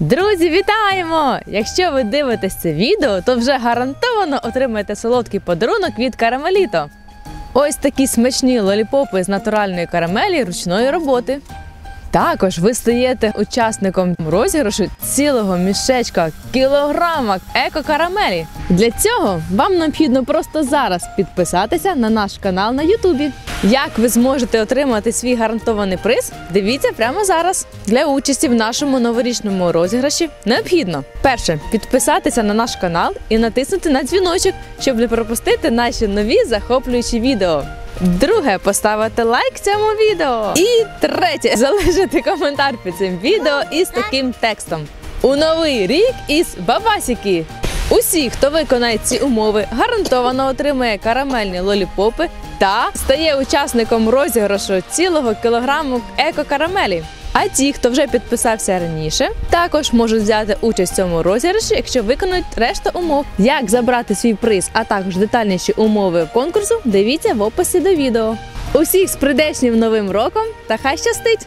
Друзі, вітаємо! Якщо ви дивитесь це відео, то вже гарантовано отримаєте солодкий подарунок від карамеліто. Ось такі смачні лоліпопи з натуральної карамелі ручної роботи. Також ви стаєте учасником розіграшу цілого мішечка кілограма еко-карамелі. Для цього вам необхідно просто зараз підписатися на наш канал на Ютубі. Як ви зможете отримати свій гарантований приз, дивіться прямо зараз. Для участі в нашому новорічному розіграші необхідно перше підписатися на наш канал і натиснути на дзвіночок, щоб не пропустити наші нові захоплюючі відео. Друге поставити лайк цьому відео. І третє залишити коментар під цим відео із таким текстом: У новий рік із Бабасіки. Усі, хто виконає ці умови, гарантовано отримає карамельні лоліпопи та стає учасником розіграшу цілого кілограму еко-карамелі. А ті, хто вже підписався раніше, також можуть взяти участь в цьому розіграші, якщо виконують решту умов. Як забрати свій приз, а також детальніші умови конкурсу, дивіться в описі до відео. Усіх з прийдешнім новим роком та хай щастить!